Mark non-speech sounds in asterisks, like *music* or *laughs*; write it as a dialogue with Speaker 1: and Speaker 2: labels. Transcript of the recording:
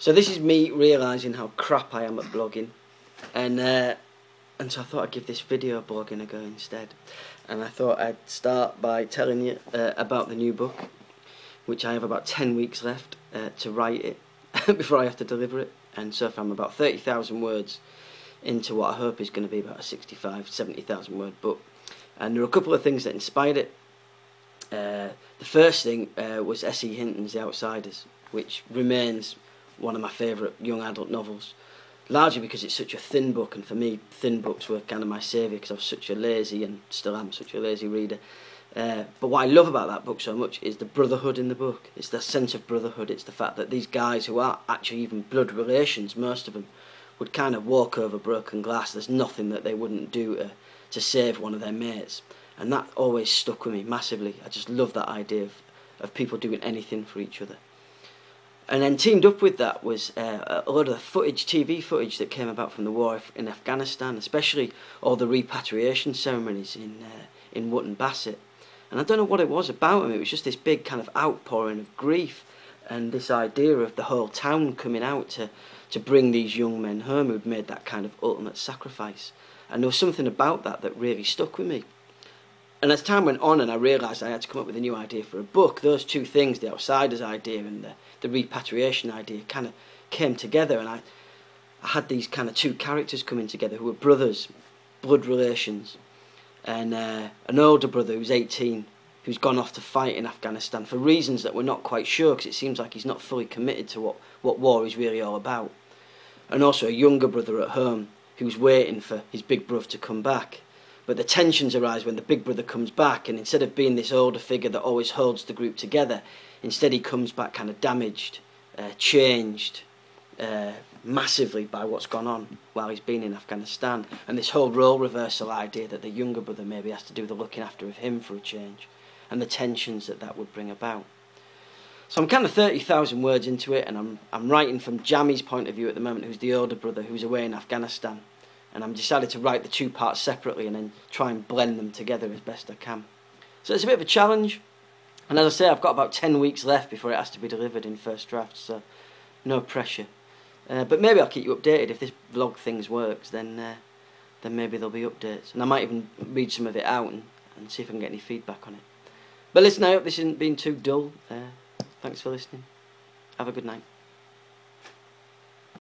Speaker 1: So this is me realising how crap I am at blogging, and uh, and so I thought I'd give this video blogging a go instead. And I thought I'd start by telling you uh, about the new book, which I have about 10 weeks left uh, to write it *laughs* before I have to deliver it. And so far I'm about 30,000 words into what I hope is going to be about a 65, 70,000 word book. And there are a couple of things that inspired it. Uh, the first thing uh, was S.E. Hinton's The Outsiders, which remains one of my favourite young adult novels largely because it's such a thin book, and for me, thin books were kind of my saviour because I was such a lazy and still am such a lazy reader. Uh, but what I love about that book so much is the brotherhood in the book. It's the sense of brotherhood. It's the fact that these guys who are actually even blood relations, most of them, would kind of walk over broken glass. There's nothing that they wouldn't do to, to save one of their mates. And that always stuck with me massively. I just love that idea of, of people doing anything for each other. And then teamed up with that was uh, a lot of the footage, TV footage that came about from the war in Afghanistan, especially all the repatriation ceremonies in uh, in Wootton Bassett. And I don't know what it was about him. It was just this big kind of outpouring of grief and this idea of the whole town coming out to to bring these young men home who'd made that kind of ultimate sacrifice. And there was something about that that really stuck with me. And as time went on and I realised I had to come up with a new idea for a book, those two things, the outsiders idea and the, the repatriation idea, kind of came together. And I, I had these kind of two characters coming together who were brothers, blood relations, and uh, an older brother who's 18 who's gone off to fight in Afghanistan for reasons that we're not quite sure because it seems like he's not fully committed to what, what war is really all about. And also a younger brother at home who's waiting for his big brother to come back but the tensions arise when the big brother comes back, and instead of being this older figure that always holds the group together, instead he comes back kind of damaged, uh, changed uh, massively by what's gone on while he's been in Afghanistan. And this whole role reversal idea that the younger brother maybe has to do the looking after of him for a change, and the tensions that that would bring about. So I'm kind of 30,000 words into it, and I'm, I'm writing from Jammy's point of view at the moment, who's the older brother who's away in Afghanistan and I'm decided to write the two parts separately and then try and blend them together as best I can. So it's a bit of a challenge, and as I say, I've got about 10 weeks left before it has to be delivered in first draft, so no pressure. Uh, but maybe I'll keep you updated if this vlog things works, then uh, then maybe there'll be updates. And I might even read some of it out and, and see if I can get any feedback on it. But listen, I hope this isn't been too dull. Uh, thanks for listening. Have a good night.